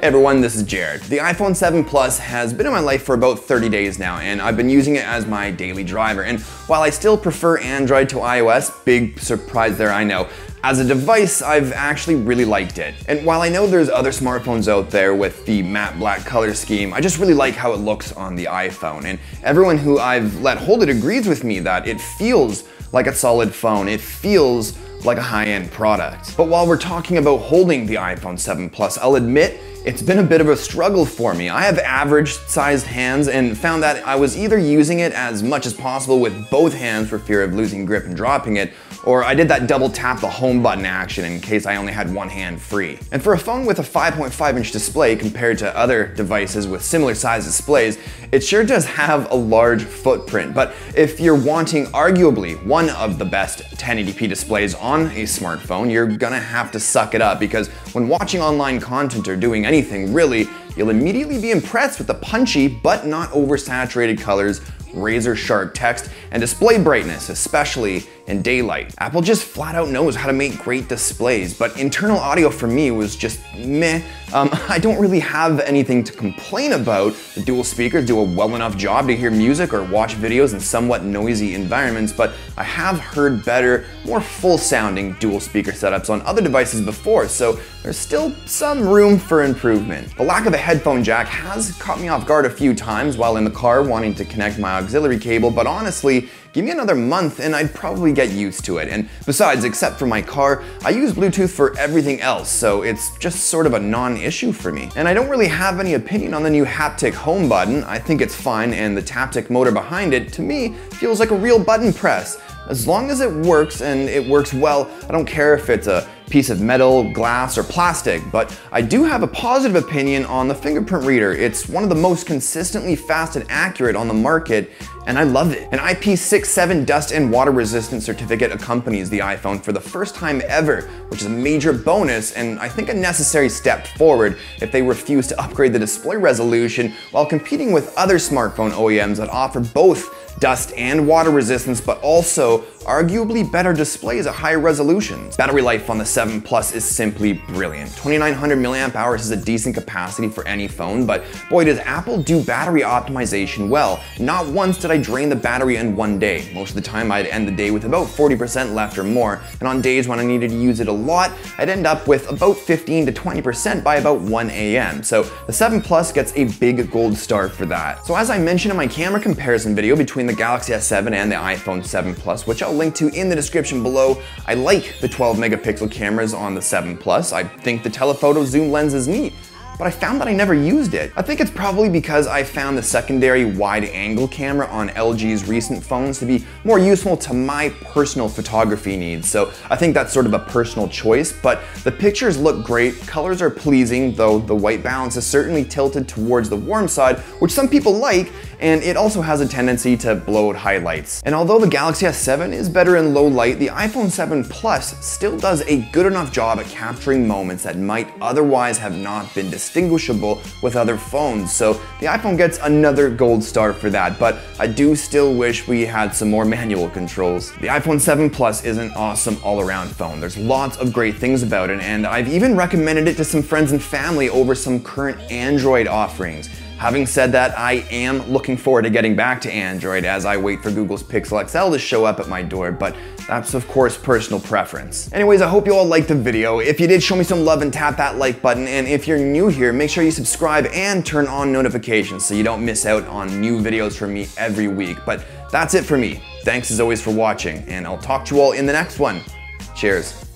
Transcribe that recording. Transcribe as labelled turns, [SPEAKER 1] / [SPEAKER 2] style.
[SPEAKER 1] Hey everyone, this is Jared. The iPhone 7 Plus has been in my life for about 30 days now, and I've been using it as my daily driver. And while I still prefer Android to iOS, big surprise there I know, as a device, I've actually really liked it. And while I know there's other smartphones out there with the matte black color scheme, I just really like how it looks on the iPhone. And everyone who I've let hold it agrees with me that it feels like a solid phone. It feels like a high-end product. But while we're talking about holding the iPhone 7 Plus, I'll admit it's been a bit of a struggle for me. I have average sized hands and found that I was either using it as much as possible with both hands for fear of losing grip and dropping it, or I did that double tap the home button action in case I only had one hand free. And for a phone with a 5.5 inch display compared to other devices with similar size displays, it sure does have a large footprint. But if you're wanting arguably one of the best 1080p displays on a smartphone, you're gonna have to suck it up because when watching online content or doing anything really, you'll immediately be impressed with the punchy but not oversaturated colors razor sharp text, and display brightness, especially in daylight. Apple just flat out knows how to make great displays, but internal audio for me was just meh. Um, I don't really have anything to complain about. The dual speakers do a well enough job to hear music or watch videos in somewhat noisy environments, but I have heard better, more full sounding dual speaker setups on other devices before, so there's still some room for improvement. The lack of a headphone jack has caught me off guard a few times while in the car wanting to connect my auxiliary cable, but honestly, give me another month and I'd probably get used to it. And besides, except for my car, I use Bluetooth for everything else, so it's just sort of a non-issue for me. And I don't really have any opinion on the new haptic home button. I think it's fine and the Taptic motor behind it, to me, feels like a real button press. As long as it works and it works well, I don't care if it's a piece of metal, glass, or plastic, but I do have a positive opinion on the fingerprint reader. It's one of the most consistently fast and accurate on the market, and I love it. An IP67 dust and water resistant certificate accompanies the iPhone for the first time ever, which is a major bonus and I think a necessary step forward if they refuse to upgrade the display resolution while competing with other smartphone OEMs that offer both dust and water resistance, but also arguably better displays at higher resolutions. Battery life on the 7 Plus is simply brilliant. 2900 milliamp hours is a decent capacity for any phone, but boy does Apple do battery optimization well. Not once did I drain the battery in one day. Most of the time I'd end the day with about 40% left or more, and on days when I needed to use it a lot, I'd end up with about 15 to 20% by about 1 a.m. So the 7 Plus gets a big gold star for that. So as I mentioned in my camera comparison video between the Galaxy S7 and the iPhone 7 Plus, which I'll link to in the description below, I like the 12 megapixel cameras on the 7 Plus. I think the telephoto zoom lens is neat but I found that I never used it. I think it's probably because I found the secondary wide angle camera on LG's recent phones to be more useful to my personal photography needs. So I think that's sort of a personal choice, but the pictures look great, colors are pleasing, though the white balance is certainly tilted towards the warm side, which some people like, and it also has a tendency to blow out highlights. And although the Galaxy S7 is better in low light, the iPhone 7 Plus still does a good enough job at capturing moments that might otherwise have not been distinguishable with other phones. So the iPhone gets another gold star for that, but I do still wish we had some more manual controls. The iPhone 7 Plus is an awesome all-around phone. There's lots of great things about it, and I've even recommended it to some friends and family over some current Android offerings. Having said that, I am looking forward to getting back to Android as I wait for Google's Pixel XL to show up at my door, but that's of course personal preference. Anyways, I hope you all liked the video. If you did, show me some love and tap that like button, and if you're new here, make sure you subscribe and turn on notifications so you don't miss out on new videos from me every week. But that's it for me. Thanks as always for watching, and I'll talk to you all in the next one. Cheers.